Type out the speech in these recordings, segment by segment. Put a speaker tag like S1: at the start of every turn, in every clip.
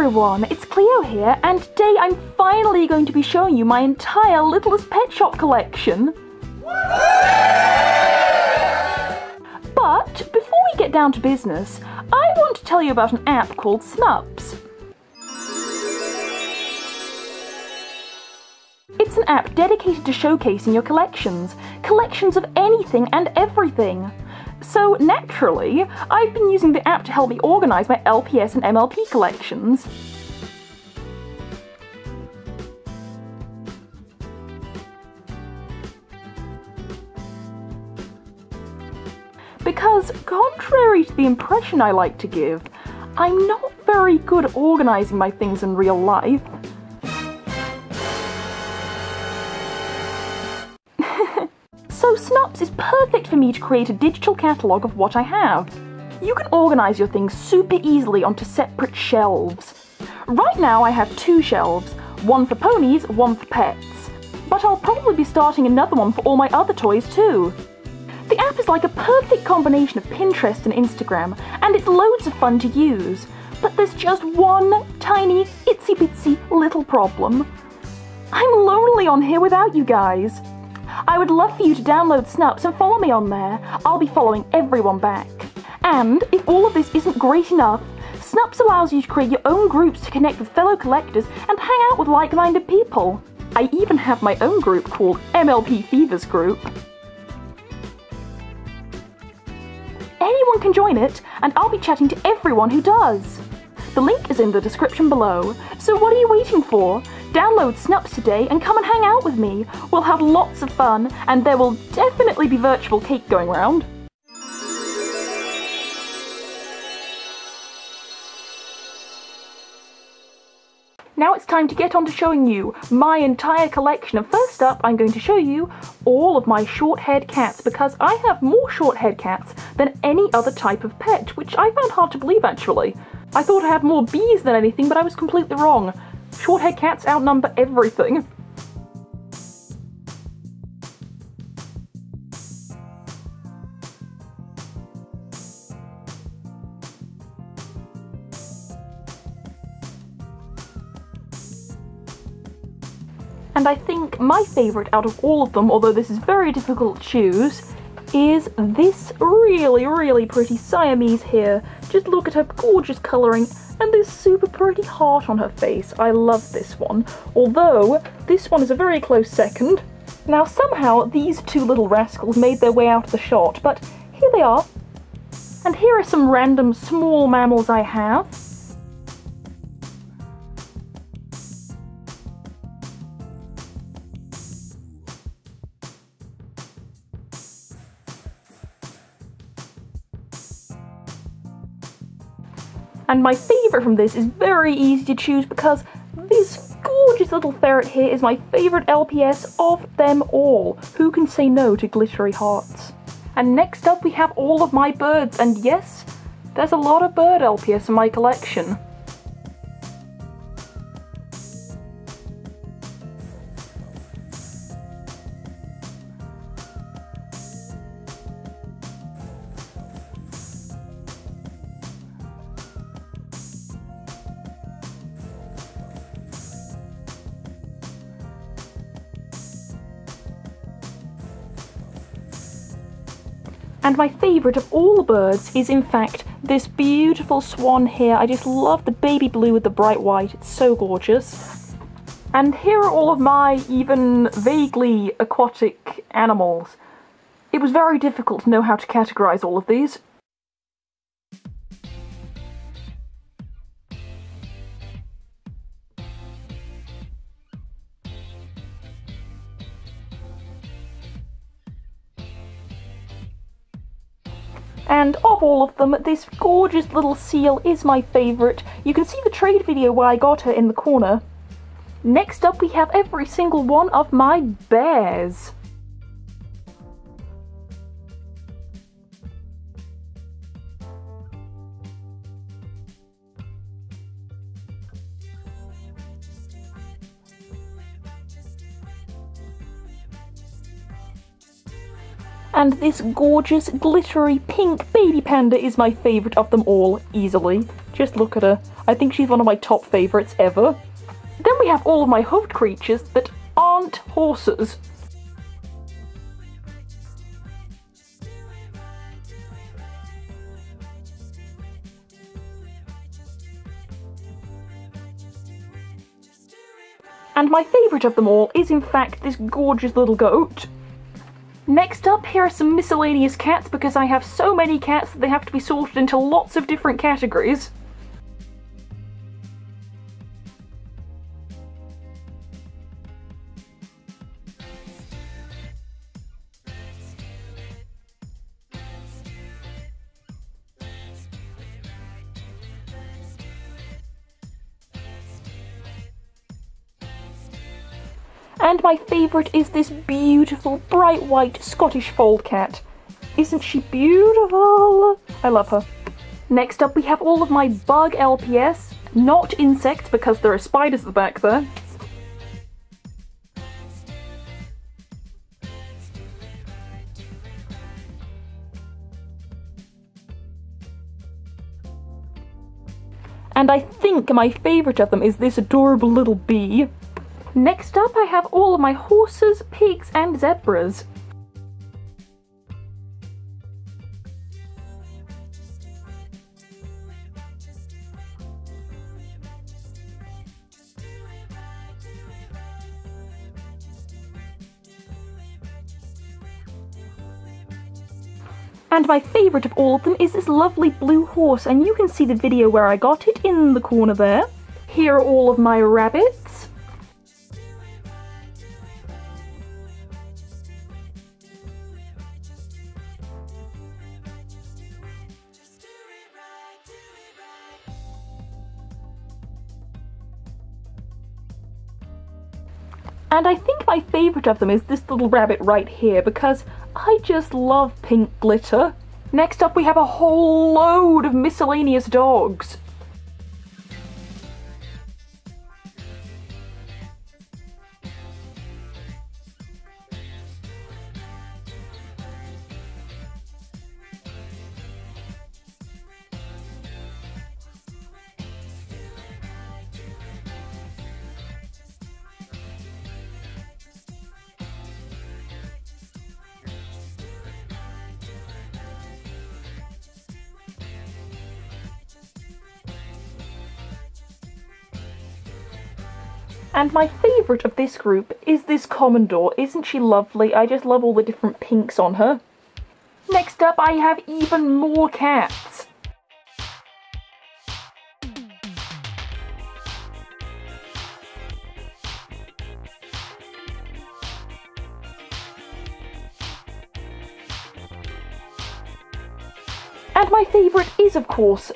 S1: everyone, it's Cleo here, and today I'm finally going to be showing you my entire Littlest Pet Shop collection. But before we get down to business, I want to tell you about an app called Snupps. It's an app dedicated to showcasing your collections, collections of anything and everything. So naturally, I've been using the app to help me organise my LPS and MLP collections. Because, contrary to the impression I like to give, I'm not very good at organising my things in real life. Perfect for me to create a digital catalogue of what I have. You can organise your things super easily onto separate shelves. Right now I have two shelves, one for ponies, one for pets. But I'll probably be starting another one for all my other toys too. The app is like a perfect combination of Pinterest and Instagram, and it's loads of fun to use. But there's just one tiny, itsy bitsy little problem. I'm lonely on here without you guys. I would love for you to download Snupps and follow me on there. I'll be following everyone back. And if all of this isn't great enough, Snupps allows you to create your own groups to connect with fellow collectors and hang out with like minded people. I even have my own group called MLP Fevers Group. Anyone can join it, and I'll be chatting to everyone who does. The link is in the description below, so what are you waiting for? Download Snupps today and come and hang out with me. We'll have lots of fun, and there will definitely be virtual cake going round. Now it's time to get on to showing you my entire collection. And first up, I'm going to show you all of my short-haired cats because I have more short-haired cats than any other type of pet, which I found hard to believe actually. I thought I had more bees than anything, but I was completely wrong. Short-haired cats outnumber everything. And I think my favourite out of all of them, although this is very difficult to choose, is this really, really pretty Siamese here. Just look at her gorgeous colouring and this super pretty heart on her face. I love this one, although this one is a very close second. Now somehow these two little rascals made their way out of the shot, but here they are. And here are some random small mammals I have. And my favourite from this is very easy to choose because this gorgeous little ferret here is my favourite LPS of them all. Who can say no to glittery hearts? And next up we have all of my birds, and yes, there's a lot of bird LPS in my collection. And my favourite of all the birds is in fact this beautiful swan here. I just love the baby blue with the bright white, it's so gorgeous. And here are all of my even vaguely aquatic animals. It was very difficult to know how to categorise all of these. And of all of them, this gorgeous little seal is my favourite. You can see the trade video where I got her in the corner. Next up we have every single one of my bears. And this gorgeous, glittery pink baby panda is my favourite of them all, easily. Just look at her. I think she's one of my top favourites ever. Then we have all of my hoofed creatures that aren't horses. And my favourite of them all is in fact this gorgeous little goat. Next up, here are some miscellaneous cats because I have so many cats that they have to be sorted into lots of different categories. And my favourite is this beautiful, bright white Scottish fold cat. Isn't she beautiful? I love her. Next up we have all of my bug LPS, not insects because there are spiders at the back there. And I think my favourite of them is this adorable little bee. Next up I have all of my horses, pigs and zebras. And my favourite of all of them is this lovely blue horse and you can see the video where I got it in the corner there. Here are all of my rabbits. And I think my favourite of them is this little rabbit right here because I just love pink glitter. Next up we have a whole load of miscellaneous dogs. And my favourite of this group is this Commodore. Isn't she lovely? I just love all the different pinks on her. Next up, I have even more cats. And my favourite is, of course,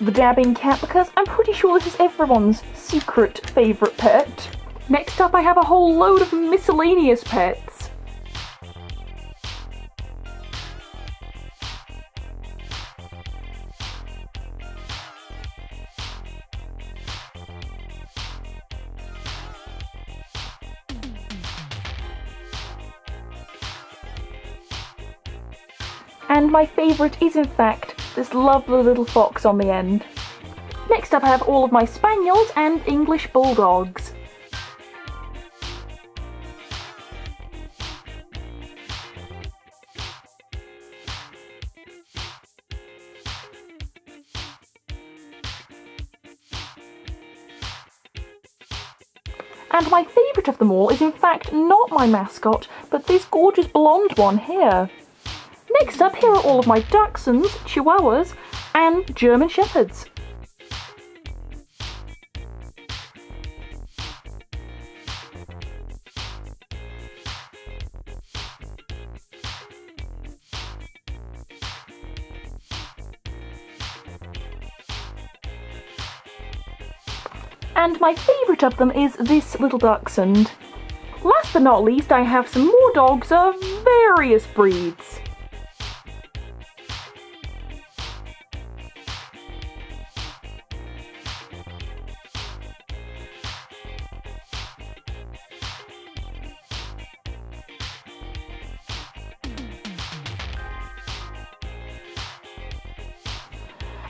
S1: the dabbing cat because I'm pretty sure this is everyone's secret favourite pet. Next up I have a whole load of miscellaneous pets. And my favourite is in fact this lovely little fox on the end. Next up I have all of my Spaniels and English Bulldogs. And my favourite of them all is in fact not my mascot, but this gorgeous blonde one here. Next up, here are all of my Dachshunds, Chihuahuas, and German Shepherds. And my favourite of them is this little dachshund. Last but not least, I have some more dogs of various breeds.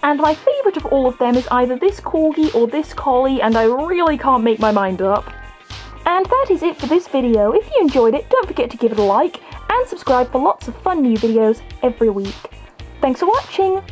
S1: And my favourite of all of them is either this corgi or this collie, and I really can't make my mind up. And that is it for this video. If you enjoyed it, don't forget to give it a like, and subscribe for lots of fun new videos every week. Thanks for watching!